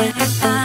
Bye.